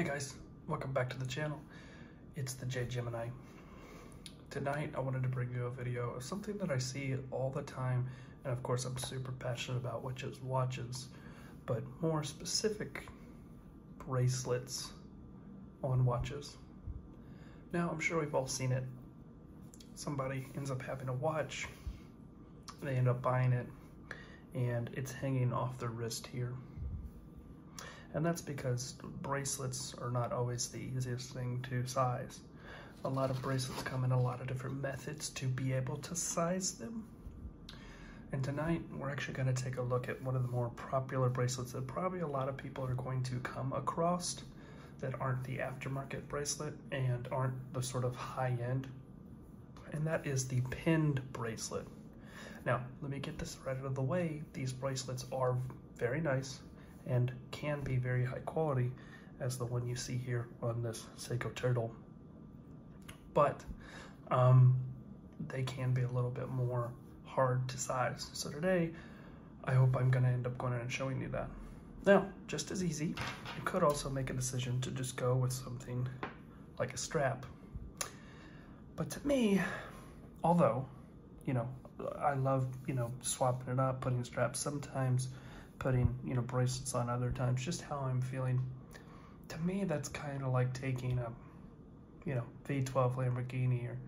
Hey guys, welcome back to the channel. It's the Jade Gemini. Tonight I wanted to bring you a video of something that I see all the time and of course I'm super passionate about which is watches, but more specific bracelets on watches. Now I'm sure we've all seen it. Somebody ends up having a watch, they end up buying it, and it's hanging off their wrist here. And that's because bracelets are not always the easiest thing to size. A lot of bracelets come in a lot of different methods to be able to size them. And tonight, we're actually going to take a look at one of the more popular bracelets that probably a lot of people are going to come across that aren't the aftermarket bracelet and aren't the sort of high end. And that is the pinned bracelet. Now, let me get this right out of the way. These bracelets are very nice and can be very high quality as the one you see here on this Seiko Turtle. But um, they can be a little bit more hard to size. So today, I hope I'm gonna end up going and showing you that. Now, just as easy, you could also make a decision to just go with something like a strap. But to me, although, you know, I love, you know, swapping it up, putting straps, sometimes putting, you know, bracelets on other times, just how I'm feeling. To me, that's kind of like taking a, you know, V12 Lamborghini or,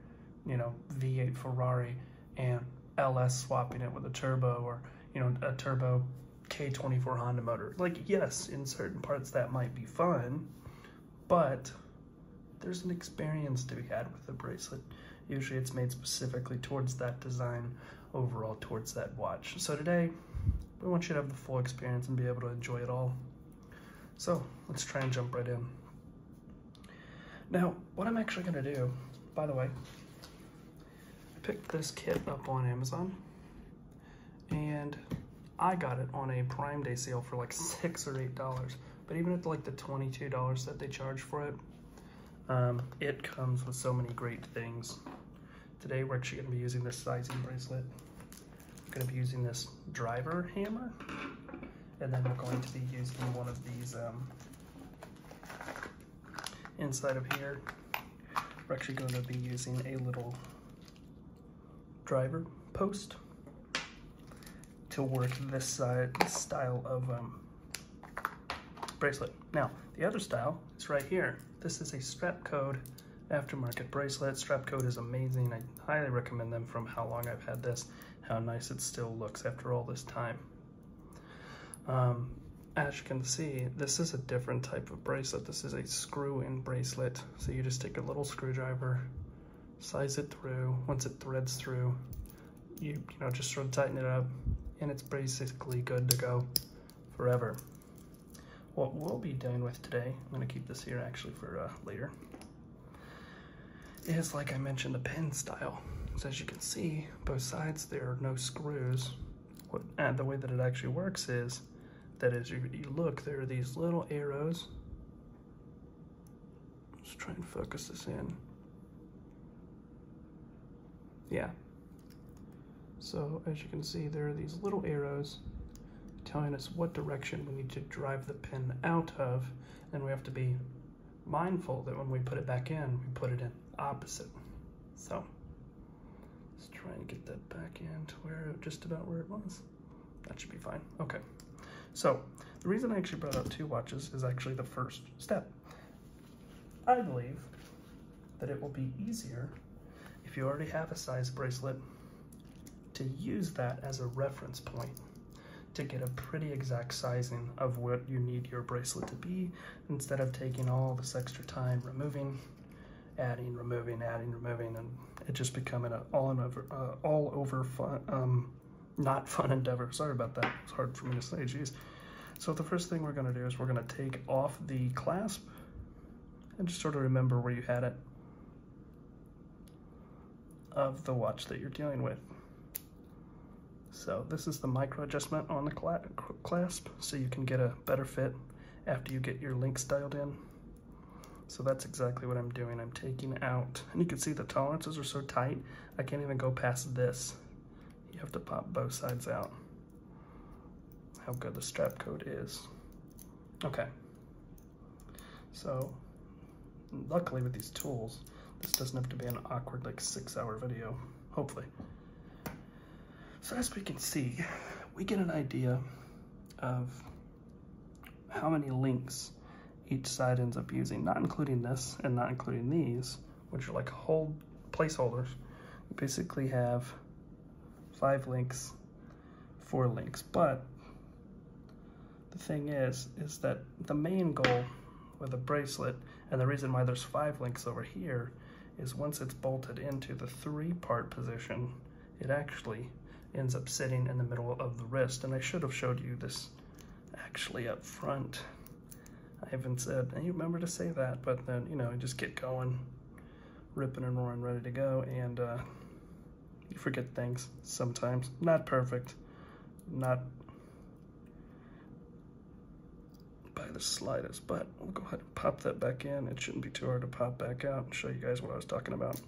you know, V8 Ferrari and LS swapping it with a turbo or, you know, a turbo K24 Honda motor. Like, yes, in certain parts that might be fun, but there's an experience to be had with the bracelet. Usually it's made specifically towards that design, overall towards that watch. So today, we want you to have the full experience and be able to enjoy it all. So let's try and jump right in. Now, what I'm actually gonna do, by the way, I picked this kit up on Amazon and I got it on a Prime Day sale for like six or eight dollars. But even at like the $22 that they charge for it, um, it comes with so many great things. Today we're actually gonna be using this sizing bracelet going to be using this driver hammer. And then we're going to be using one of these um, inside of here. We're actually going to be using a little driver post to work this side this style of um, bracelet. Now the other style is right here. This is a Strapcode aftermarket bracelet. Strapcode is amazing. I highly recommend them from how long i've had this how nice it still looks after all this time. Um, as you can see, this is a different type of bracelet. This is a screw-in bracelet. So you just take a little screwdriver, size it through. Once it threads through, you, you know, just sort of tighten it up and it's basically good to go forever. What we'll be doing with today, I'm gonna keep this here actually for uh, later, is like I mentioned, the pin style. So as you can see, both sides there are no screws. What, and the way that it actually works is that as you, you look, there are these little arrows. Let's try and focus this in. Yeah. So as you can see, there are these little arrows telling us what direction we need to drive the pin out of, and we have to be mindful that when we put it back in, we put it in opposite. So Let's try and get that back in to where, just about where it was. That should be fine. Okay. So the reason I actually brought out two watches is actually the first step. I believe that it will be easier if you already have a size bracelet to use that as a reference point to get a pretty exact sizing of what you need your bracelet to be instead of taking all this extra time removing adding, removing, adding, removing, and it just becoming an all over, uh, all over fun, um, not fun endeavor. Sorry about that. It's hard for me to say. Geez. So the first thing we're going to do is we're going to take off the clasp and just sort of remember where you had it of the watch that you're dealing with. So this is the micro adjustment on the clasp so you can get a better fit after you get your links dialed in. So that's exactly what I'm doing. I'm taking out, and you can see the tolerances are so tight, I can't even go past this. You have to pop both sides out. How good the Strapcode is. Okay. So luckily with these tools, this doesn't have to be an awkward like six hour video, hopefully. So as we can see, we get an idea of how many links each side ends up using, not including this and not including these, which are like hold placeholders. We basically have five links, four links, but the thing is, is that the main goal with a bracelet, and the reason why there's five links over here, is once it's bolted into the three part position, it actually ends up sitting in the middle of the wrist. And I should have showed you this actually up front. I haven't said, you remember to say that, but then, you know, just get going, ripping and roaring, ready to go, and uh, you forget things sometimes. Not perfect, not by the slightest, but we'll go ahead and pop that back in. It shouldn't be too hard to pop back out and show you guys what I was talking about.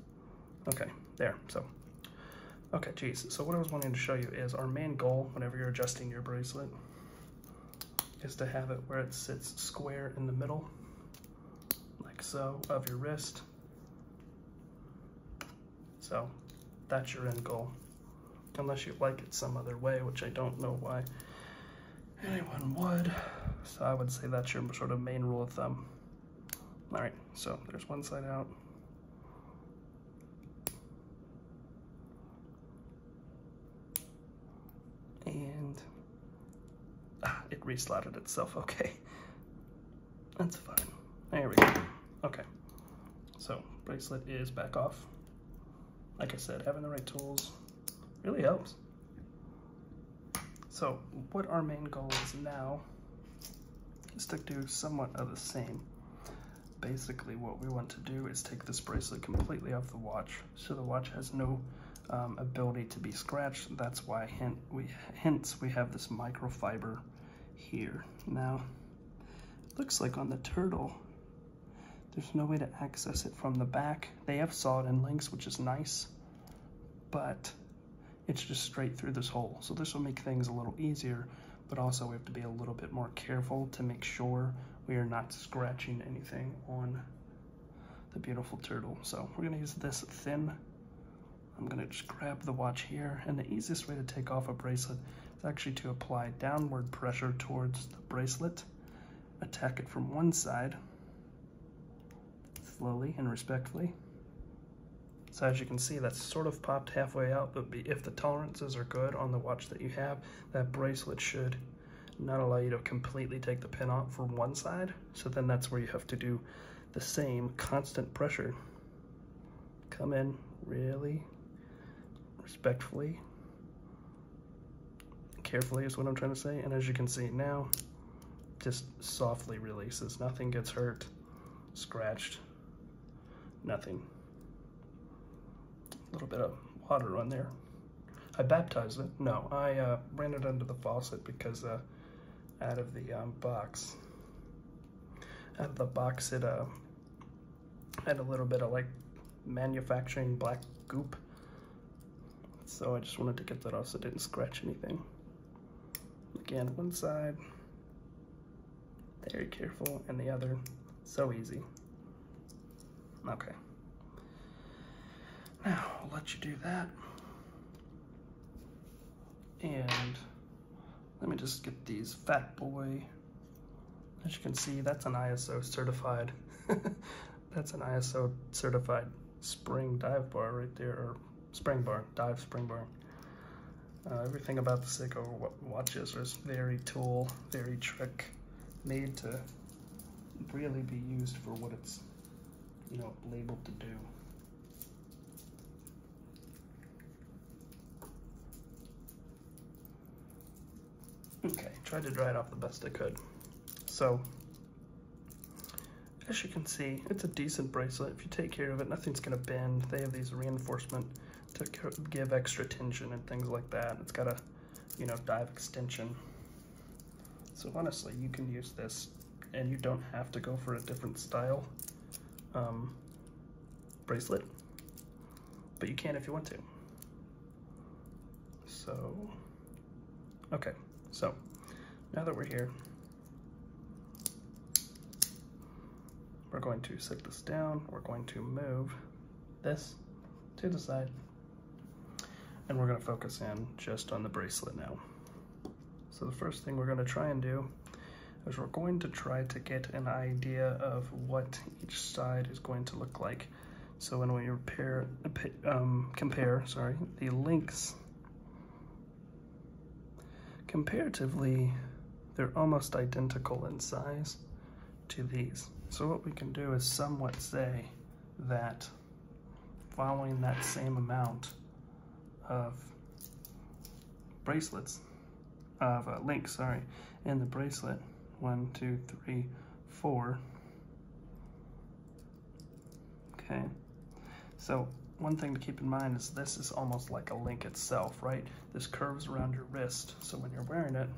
Okay, there, so. Okay, geez, so what I was wanting to show you is our main goal whenever you're adjusting your bracelet is to have it where it sits square in the middle, like so, of your wrist. So that's your end goal, unless you like it some other way, which I don't know why anyone would. So I would say that's your sort of main rule of thumb. All right, so there's one side out. And it reslotted itself, okay. That's fine. There we go. Okay, so bracelet is back off. Like I said, having the right tools really helps. So what our main goal is now is to do somewhat of the same. Basically what we want to do is take this bracelet completely off the watch so the watch has no um, ability to be scratched. That's why hint, we, hence we have this microfiber here. Now, looks like on the turtle, there's no way to access it from the back. They have solid links, which is nice, but it's just straight through this hole. So this will make things a little easier, but also we have to be a little bit more careful to make sure we are not scratching anything on the beautiful turtle. So we're gonna use this thin. I'm gonna just grab the watch here, and the easiest way to take off a bracelet is actually to apply downward pressure towards the bracelet, attack it from one side, slowly and respectfully, so as you can see, that's sort of popped halfway out, but if the tolerances are good on the watch that you have, that bracelet should not allow you to completely take the pin off from one side. So then that's where you have to do the same constant pressure. Come in really respectfully, carefully is what I'm trying to say. And as you can see now, just softly releases. Nothing gets hurt, scratched, nothing A little bit of water on there. I baptized it. No, I uh, ran it under the faucet because uh, out of the um, box, out of the box, it uh, had a little bit of like manufacturing black goop. So I just wanted to get that off so it didn't scratch anything. Again, one side, very careful, and the other, so easy. Okay. Now, I'll let you do that. And let me just get these Fat Boy. As you can see, that's an ISO certified. that's an ISO certified spring dive bar right there, or spring bar, dive spring bar. Uh, everything about the Seiko watches is very tool, very trick, made to really be used for what it's, you know, labeled to do. Okay, tried to dry it off the best I could. So, as you can see, it's a decent bracelet. If you take care of it, nothing's gonna bend. They have these reinforcement to give extra tension and things like that. It's got a, you know, dive extension. So honestly, you can use this and you don't have to go for a different style um, bracelet, but you can if you want to. So, okay. So now that we're here, we're going to set this down. We're going to move this to the side. And we're gonna focus in just on the bracelet now. So the first thing we're gonna try and do is we're going to try to get an idea of what each side is going to look like. So when we repair, um, compare sorry, the links, comparatively, they're almost identical in size to these. So what we can do is somewhat say that following that same amount of bracelets, of uh, links, sorry, in the bracelet, one, two, three, four. Okay, so one thing to keep in mind is this is almost like a link itself, right? This curves around your wrist, so when you're wearing it,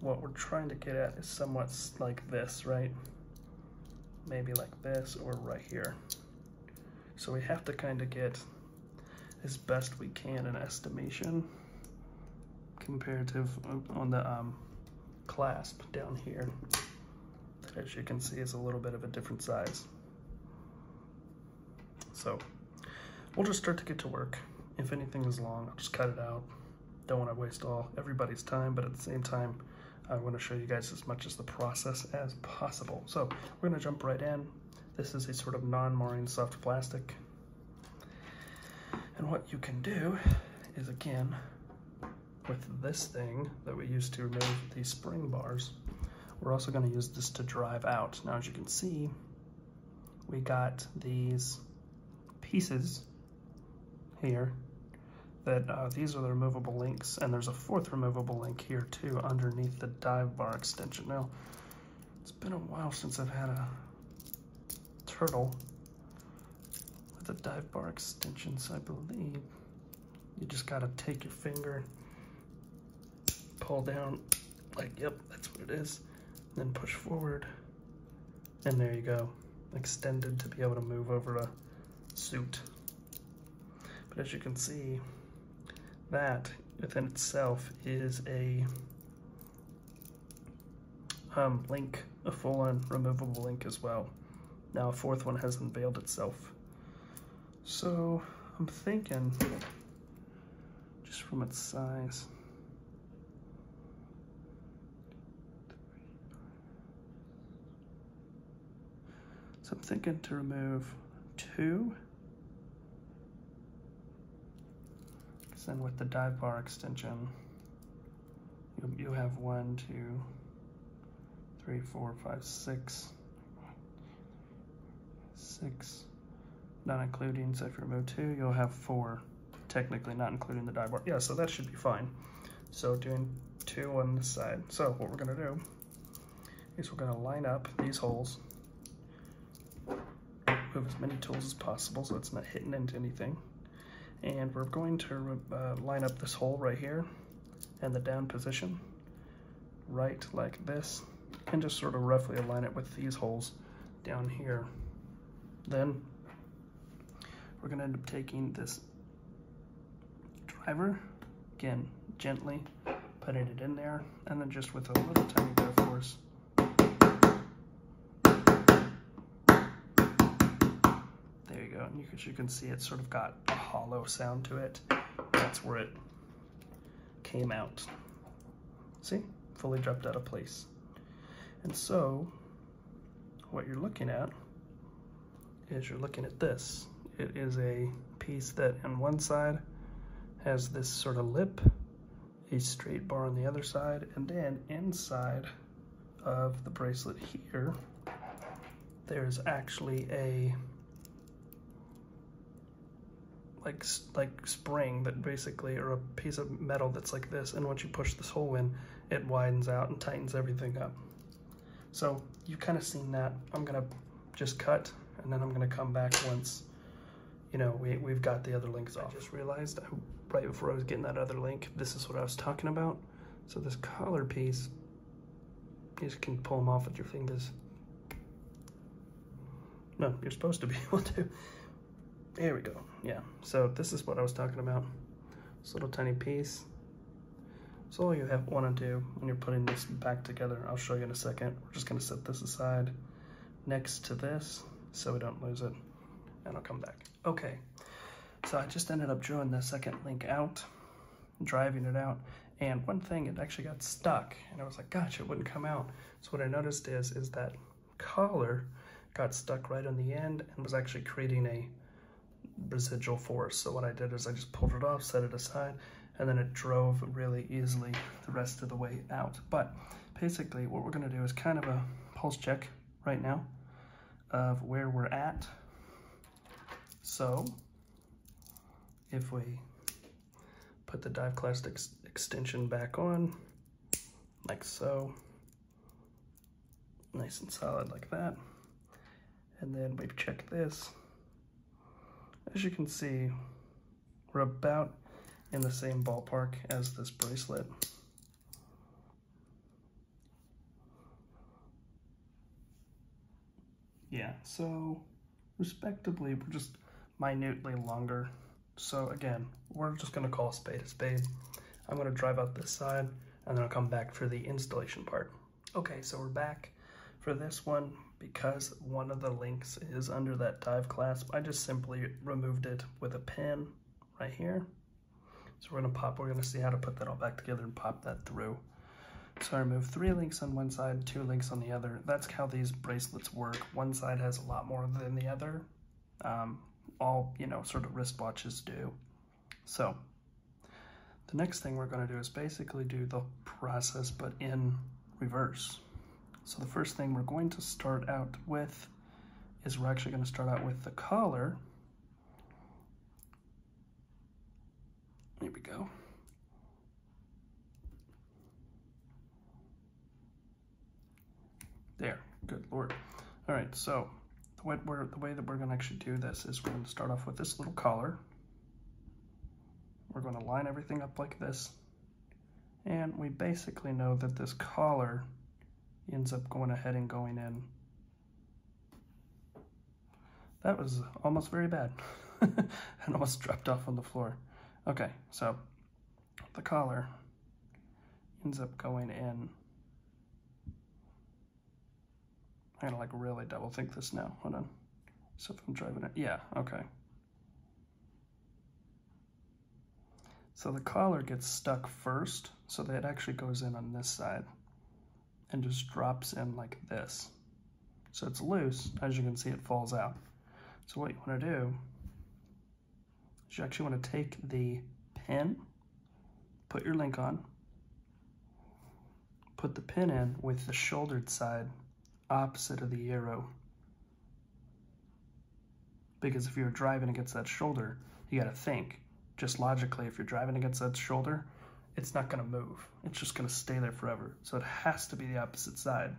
what we're trying to get at is somewhat like this, right? Maybe like this or right here. So we have to kind of get as best we can an estimation comparative on the um, clasp down here as you can see is a little bit of a different size. So we'll just start to get to work. If anything is long, I'll just cut it out. Don't want to waste all everybody's time, but at the same time, I want to show you guys as much as the process as possible. So we're going to jump right in. This is a sort of non-marring soft plastic. And what you can do is again, with this thing that we used to remove these spring bars, we're also going to use this to drive out. Now, as you can see, we got these pieces here that uh, these are the removable links and there's a fourth removable link here too underneath the dive bar extension. Now, it's been a while since I've had a turtle a dive bar extensions, I believe you just gotta take your finger pull down, like, yep, that's what it is. Then push forward, and there you go. Extended to be able to move over a suit. But as you can see, that within itself is a um, link, a full-on removable link as well. Now a fourth one has unveiled itself. So I'm thinking, just from its size, So I'm thinking to remove two. Because then with the dive bar extension, you, you have one, two, three, four, five, six, six, not including, so if you remove two, you'll have four, technically not including the dive bar. Yeah, so that should be fine. So doing two on this side. So what we're gonna do is we're gonna line up these holes move as many tools as possible so it's not hitting into anything. And we're going to uh, line up this hole right here and the down position right like this and just sort of roughly align it with these holes down here. Then we're going to end up taking this driver, again, gently putting it in there, and then just with a little tiny bit of force, there you go. And you can, you can see it sort of got a hollow sound to it. That's where it came out. See? Fully dropped out of place. And so, what you're looking at is you're looking at this. It is a piece that on one side has this sort of lip, a straight bar on the other side, and then inside of the bracelet here, there's actually a like like spring that basically, or a piece of metal that's like this, and once you push this hole in, it widens out and tightens everything up. So you've kind of seen that. I'm gonna just cut, and then I'm gonna come back once, you know, we, we've got the other links off. I just realized I, right before I was getting that other link, this is what I was talking about. So this collar piece, you just can pull them off with your fingers. No, you're supposed to be able to. There we go. Yeah, so this is what I was talking about. This little tiny piece. So all you have want to do when you're putting this back together, I'll show you in a second. We're just going to set this aside. next to this so we don't lose it and I'll come back. Okay, so I just ended up drawing the second link out, driving it out, and one thing, it actually got stuck, and I was like, gosh, it wouldn't come out. So what I noticed is, is that collar got stuck right on the end and was actually creating a residual force. So what I did is I just pulled it off, set it aside, and then it drove really easily the rest of the way out. But basically what we're gonna do is kind of a pulse check right now of where we're at. So if we put the dive clasp ex extension back on, like so, nice and solid like that. And then we check this. As you can see, we're about in the same ballpark as this bracelet. Yeah, so respectively, we're just minutely longer. So again, we're just gonna call a spade a spade. I'm gonna drive out this side and then I'll come back for the installation part. Okay, so we're back for this one because one of the links is under that dive clasp. I just simply removed it with a pin right here. So we're gonna pop, we're gonna see how to put that all back together and pop that through. So I removed three links on one side, two links on the other. That's how these bracelets work. One side has a lot more than the other. Um, all, you know, sort of wristwatches do. So the next thing we're gonna do is basically do the process, but in reverse. So the first thing we're going to start out with is we're actually gonna start out with the collar. Here we go. There, good lord. All right, so the way, the way that we're gonna actually do this is we're gonna start off with this little collar. We're gonna line everything up like this. And we basically know that this collar ends up going ahead and going in. That was almost very bad. and almost dropped off on the floor. Okay, so the collar ends up going in. I gotta like really double think this now. Hold on. So if I'm driving it, yeah, okay. So the collar gets stuck first, so that it actually goes in on this side and just drops in like this. So it's loose, as you can see it falls out. So what you wanna do is you actually wanna take the pin, put your link on, put the pin in with the shouldered side opposite of the arrow. Because if you're driving against that shoulder, you gotta think, just logically, if you're driving against that shoulder, it's not gonna move. It's just gonna stay there forever. So it has to be the opposite side.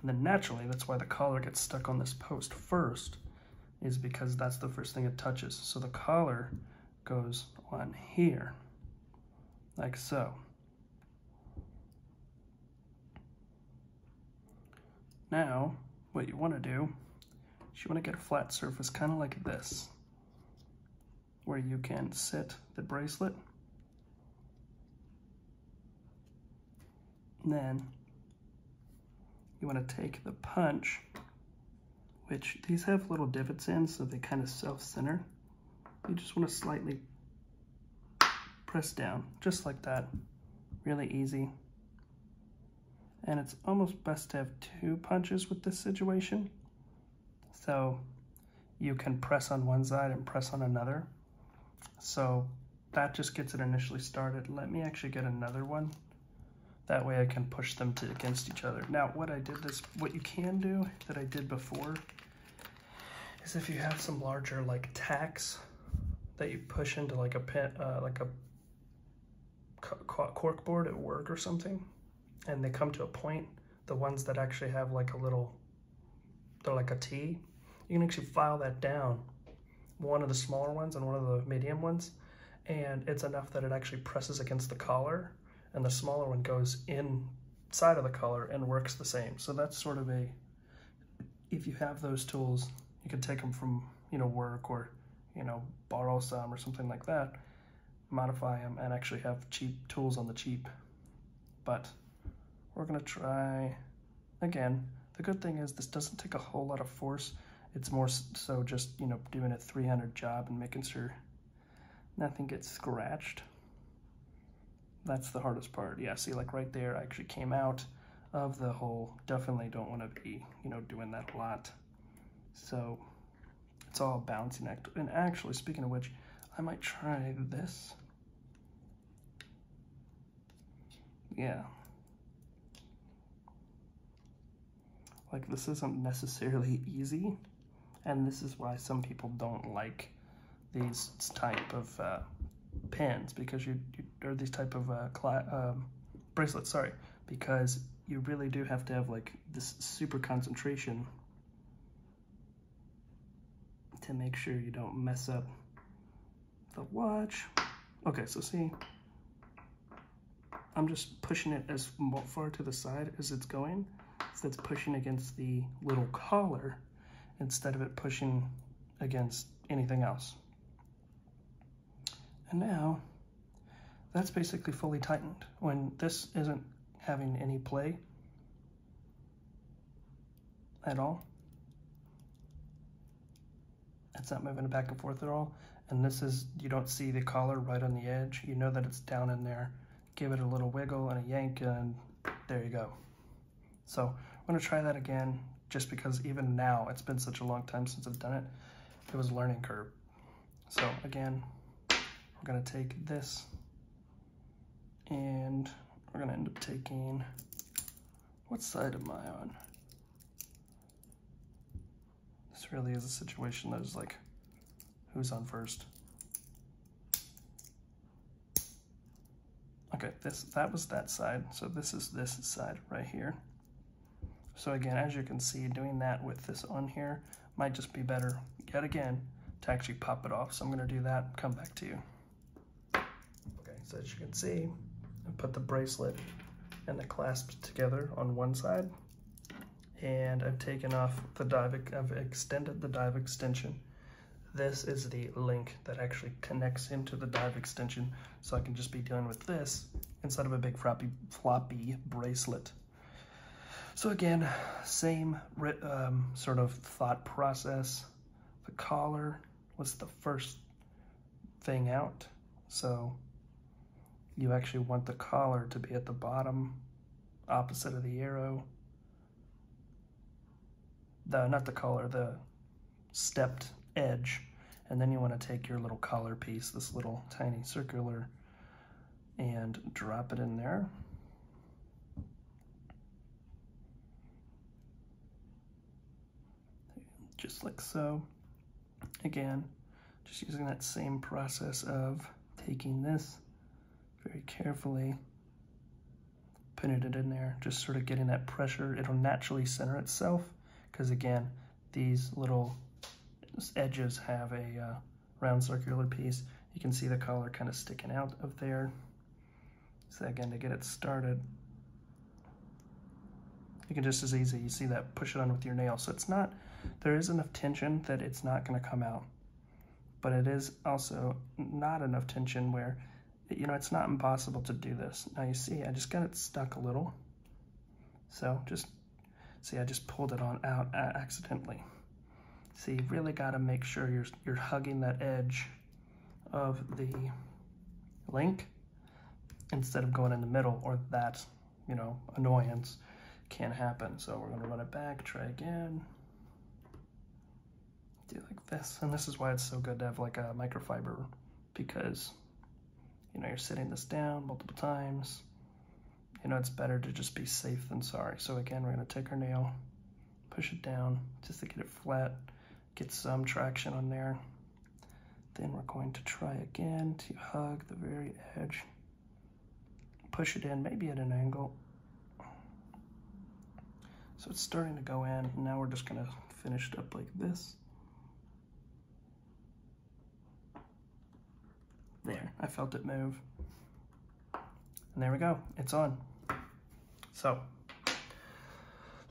And then naturally, that's why the collar gets stuck on this post first, is because that's the first thing it touches. So the collar goes on here, like so. Now, what you want to do is you want to get a flat surface kind of like this, where you can sit the bracelet. And then you want to take the punch, which these have little divots in, so they kind of self-center. You just want to slightly press down, just like that. Really easy and it's almost best to have two punches with this situation. So you can press on one side and press on another. So that just gets it initially started. Let me actually get another one. That way I can push them to against each other. Now what I did this, what you can do that I did before is if you have some larger like tacks that you push into like a pin, uh, like a cork board at work or something, and they come to a point, the ones that actually have like a little, they're like a T, you can actually file that down, one of the smaller ones and one of the medium ones, and it's enough that it actually presses against the collar, and the smaller one goes inside of the collar and works the same. So that's sort of a, if you have those tools, you can take them from, you know, work or, you know, borrow some or something like that, modify them and actually have cheap tools on the cheap. But we're gonna try, again, The good thing is this doesn't take a whole lot of force. It's more so just, you know, doing a 300 job and making sure nothing gets scratched. That's the hardest part. Yeah, see, like right there, I actually came out of the hole. Definitely don't want to be, you know, doing that a lot. So it's all balancing act. And actually, speaking of which, I might try this. Yeah. Like this isn't necessarily easy. And this is why some people don't like these type of uh, pins because you, you or these type of uh, um, bracelets, sorry, because you really do have to have like this super concentration to make sure you don't mess up the watch. Okay, so see, I'm just pushing it as far to the side as it's going. So it's pushing against the little collar instead of it pushing against anything else. And now that's basically fully tightened. When this isn't having any play at all, it's not moving back and forth at all. And this is, you don't see the collar right on the edge. You know that it's down in there. Give it a little wiggle and a yank and there you go. So I'm gonna try that again just because even now, it's been such a long time since I've done it, it was a learning curve. So again, we're gonna take this and we're gonna end up taking, what side am I on? This really is a situation that is like, who's on first? Okay, this that was that side, so this is this side right here. So again, as you can see, doing that with this on here might just be better, yet again, to actually pop it off. So I'm gonna do that, come back to you. Okay, so as you can see, I put the bracelet and the clasp together on one side, and I've taken off the dive, I've extended the dive extension. This is the link that actually connects into the dive extension, so I can just be dealing with this instead of a big floppy, floppy bracelet. So again, same um, sort of thought process. The collar was the first thing out. So you actually want the collar to be at the bottom, opposite of the arrow. The, not the collar, the stepped edge. And then you want to take your little collar piece, this little tiny circular, and drop it in there. Just like so. Again, just using that same process of taking this very carefully, putting it in there, just sort of getting that pressure. It'll naturally center itself because again, these little edges have a uh, round circular piece. You can see the collar kind of sticking out of there. So again, to get it started, you can just as easy, you see that, push it on with your nail. So it's not, there is enough tension that it's not gonna come out. But it is also not enough tension where you know, it's not impossible to do this. Now you see, I just got it stuck a little. So just, see, I just pulled it on out accidentally. See, you really got to make sure you're, you're hugging that edge of the link instead of going in the middle or that, you know, annoyance can happen. So we're gonna run it back, try again. Do like this. And this is why it's so good to have like a microfiber because you know, you're sitting this down multiple times. You know, it's better to just be safe than sorry. So again, we're gonna take our nail, push it down just to get it flat, get some traction on there. Then we're going to try again to hug the very edge. Push it in, maybe at an angle. So it's starting to go in. Now we're just gonna finish it up like this. There, I felt it move. And there we go, it's on. So,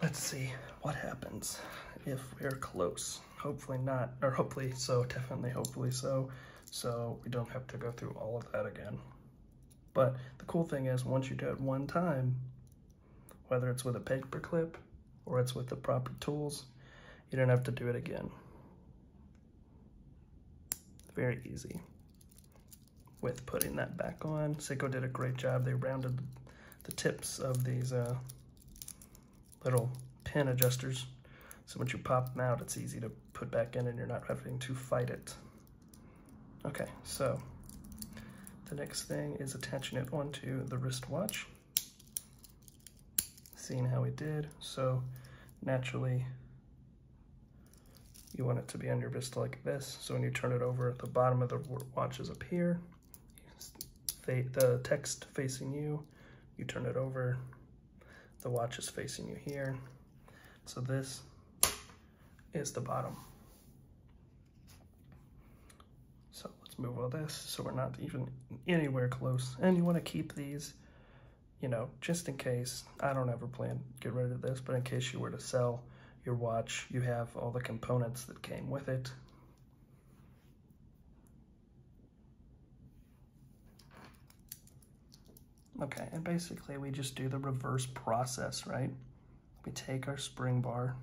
let's see what happens if we're close. Hopefully not, or hopefully so, definitely hopefully so. So we don't have to go through all of that again. But the cool thing is once you do it one time, whether it's with a paper clip or it's with the proper tools, you don't have to do it again. Very easy with putting that back on. Seiko did a great job. They rounded the tips of these uh, little pin adjusters. So once you pop them out, it's easy to put back in and you're not having to fight it. Okay, so the next thing is attaching it onto the wristwatch. Seeing how we did. So naturally, you want it to be on your wrist like this. So when you turn it over, the bottom of the watch is up here. The text facing you, you turn it over, the watch is facing you here. So this is the bottom. So let's move all this so we're not even anywhere close. And you want to keep these, you know, just in case. I don't ever plan to get rid of this, but in case you were to sell your watch, you have all the components that came with it. Okay, and basically we just do the reverse process, right? We take our spring bar,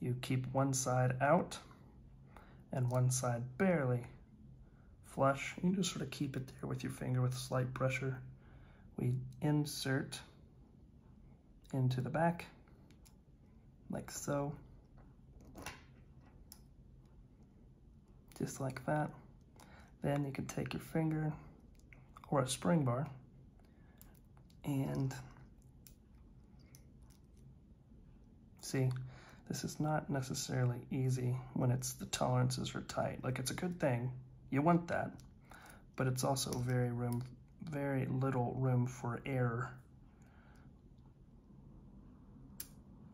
you keep one side out and one side barely flush. You just sort of keep it there with your finger with slight pressure. We insert into the back like so. Just like that. Then you can take your finger or a spring bar and see, this is not necessarily easy when it's the tolerances are tight. Like it's a good thing, you want that, but it's also very room, very little room for error.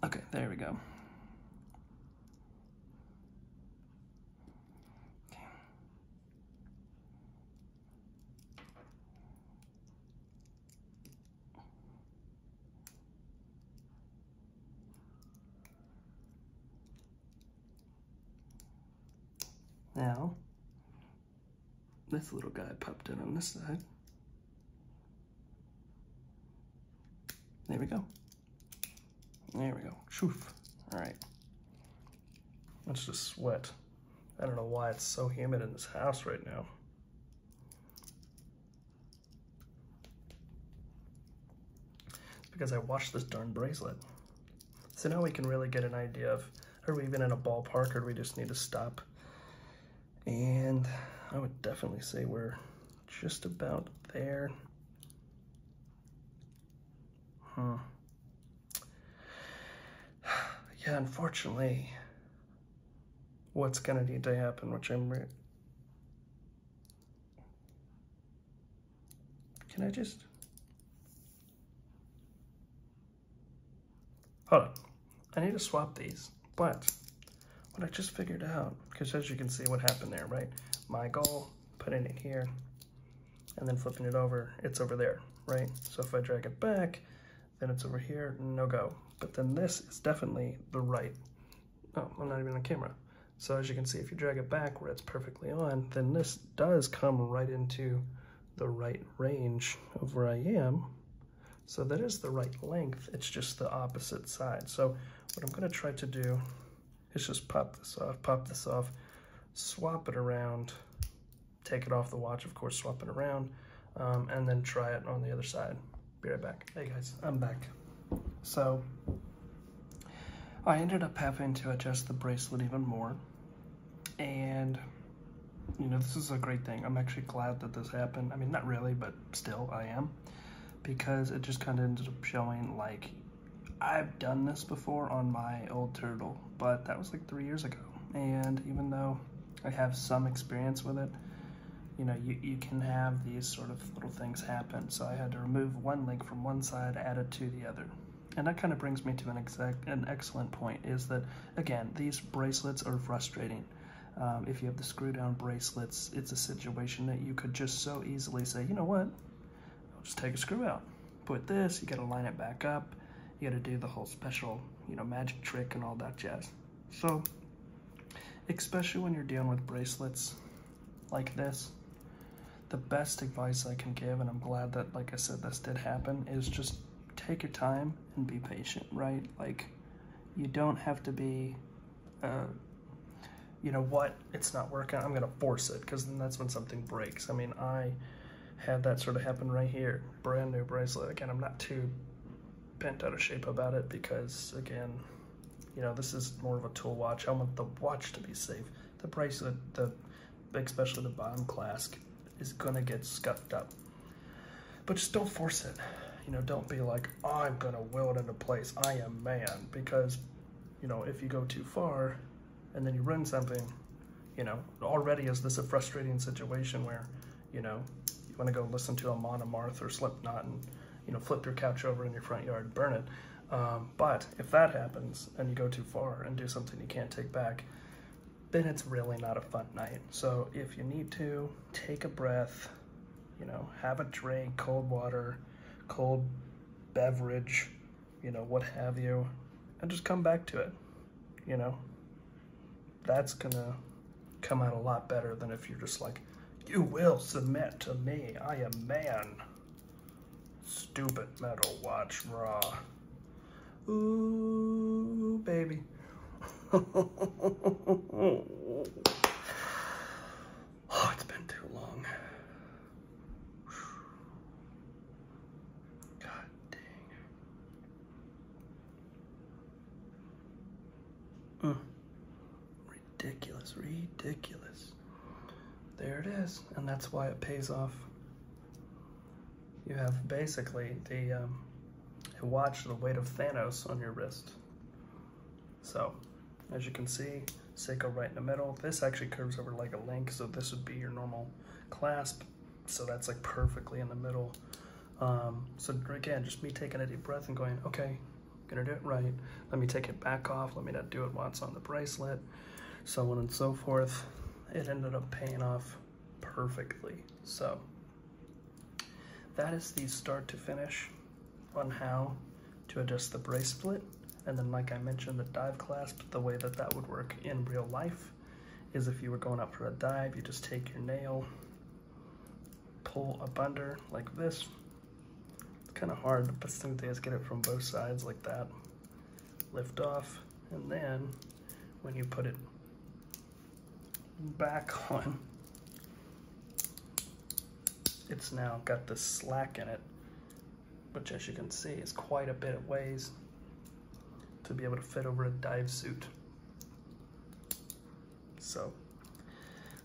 Okay, there we go. Now, this little guy popped in on this side. There we go. There we go. Shoof. All right. Let's just sweat. I don't know why it's so humid in this house right now. It's because I washed this darn bracelet. So now we can really get an idea of, are we even in a ballpark or do we just need to stop and I would definitely say we're just about there. Huh. Hmm. Yeah, unfortunately, what's gonna need to happen, which I'm Can I just... Hold on. I need to swap these, but what I just figured out, because as you can see what happened there, right? My goal, putting it here, and then flipping it over, it's over there, right? So if I drag it back, then it's over here, no go. But then this is definitely the right, oh, I'm not even on camera. So as you can see, if you drag it back where it's perfectly on, then this does come right into the right range of where I am. So that is the right length, it's just the opposite side. So what I'm gonna try to do is just pop this off, pop this off, swap it around, take it off the watch, of course, swap it around, um, and then try it on the other side. Be right back. Hey guys, I'm back. So, I ended up having to adjust the bracelet even more, and you know, this is a great thing. I'm actually glad that this happened. I mean, not really, but still I am, because it just kind of ended up showing like, I've done this before on my old turtle, but that was like three years ago. And even though I have some experience with it, you know, you, you can have these sort of little things happen. So I had to remove one link from one side, add it to the other. And that kind of brings me to an exact, an excellent point is that, again, these bracelets are frustrating. Um, if you have the screw down bracelets, it's a situation that you could just so easily say, you know what, I'll just take a screw out. Put this, you gotta line it back up, you got to do the whole special, you know, magic trick and all that jazz. So, especially when you're dealing with bracelets like this, the best advice I can give, and I'm glad that, like I said, this did happen, is just take your time and be patient, right? Like, you don't have to be, uh, you know what, it's not working, I'm gonna force it, because then that's when something breaks. I mean, I had that sort of happen right here, brand new bracelet. Again, I'm not too bent out of shape about it because, again, you know, this is more of a tool watch. I want the watch to be safe. The bracelet, the especially the bottom clasp, is gonna get scuffed up. But just don't force it. You know, don't be like, I'm gonna will it into place. I am man. Because, you know, if you go too far and then you run something, you know, already is this a frustrating situation where, you know, you wanna go listen to a Amon Amarth or Slipknot and, you know, flip your couch over in your front yard and burn it. Um, but if that happens and you go too far and do something you can't take back, then it's really not a fun night. So if you need to, take a breath, you know, have a drink, cold water, cold beverage, you know, what have you, and just come back to it, you know. That's gonna come out a lot better than if you're just like, you will submit to me, I am man. Stupid metal watch raw. Ooh, baby. oh, it's been too long. God dang. Mm. Ridiculous, ridiculous. There it is, and that's why it pays off. You have basically the um, watch the weight of Thanos on your wrist. So, as you can see, Seiko right in the middle. This actually curves over like a link, so this would be your normal clasp. So that's like perfectly in the middle. Um, so again, just me taking a deep breath and going, okay, gonna do it right. Let me take it back off. Let me not do it it's on the bracelet, so on and so forth. It ended up paying off perfectly. So that is the start to finish on how to adjust the bracelet. And then like I mentioned, the dive clasp, the way that that would work in real life is if you were going up for a dive, you just take your nail, pull up under like this. It's kind of hard, the best thing is get it from both sides like that. Lift off, and then when you put it back on, it's now got this slack in it which as you can see is quite a bit of ways to be able to fit over a dive suit. So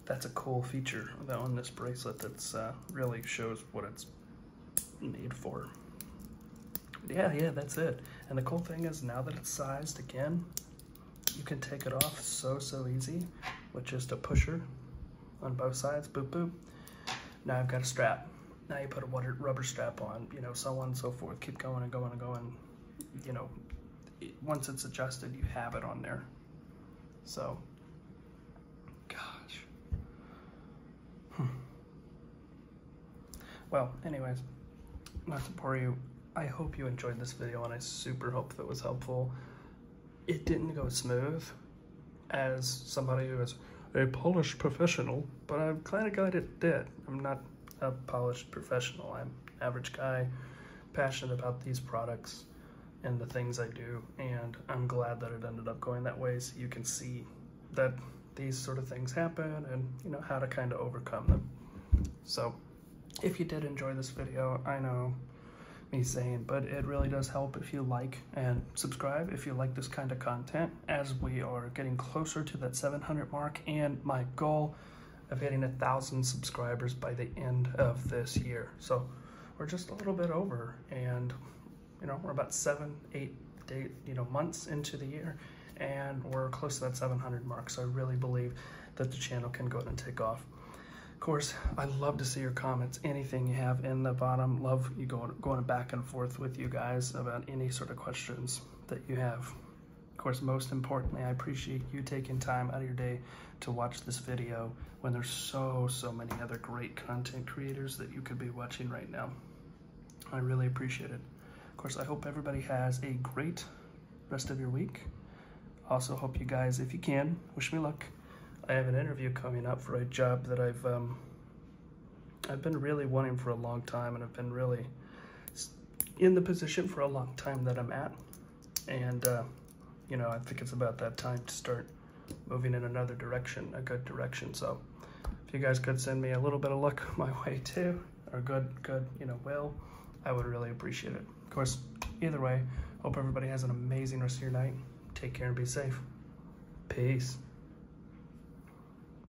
that's a cool feature on this bracelet that's uh, really shows what it's made for. Yeah, yeah, that's it. And the cool thing is now that it's sized again, you can take it off so, so easy with just a pusher on both sides, boop, boop. Now I've got a strap. Now you put a rubber strap on, you know, so on and so forth. Keep going and going and going. You know, once it's adjusted, you have it on there. So, gosh. Hmm. Well, anyways, not to bore you, I hope you enjoyed this video and I super hope that it was helpful. It didn't go smooth as somebody who is a polished professional, but I'm kind of glad it did. I'm not a polished professional. I'm average guy, passionate about these products and the things I do, and I'm glad that it ended up going that way so you can see that these sort of things happen and you know how to kind of overcome them. So if you did enjoy this video, I know me saying, but it really does help if you like and subscribe if you like this kind of content as we are getting closer to that 700 mark and my goal of hitting a thousand subscribers by the end of this year. So we're just a little bit over and you know, we're about seven, eight day, you know, months into the year and we're close to that 700 mark. So I really believe that the channel can go and take off. Course, I love to see your comments, anything you have in the bottom. Love you going, going back and forth with you guys about any sort of questions that you have. Of course, most importantly, I appreciate you taking time out of your day to watch this video when there's so, so many other great content creators that you could be watching right now. I really appreciate it. Of course, I hope everybody has a great rest of your week. Also hope you guys, if you can, wish me luck. I have an interview coming up for a job that I've um, I've been really wanting for a long time and I've been really in the position for a long time that I'm at. And uh, you know, I think it's about that time to start moving in another direction, a good direction. So if you guys could send me a little bit of luck my way too, or good, good, you know, will, I would really appreciate it. Of course, either way, hope everybody has an amazing rest of your night. Take care and be safe. Peace.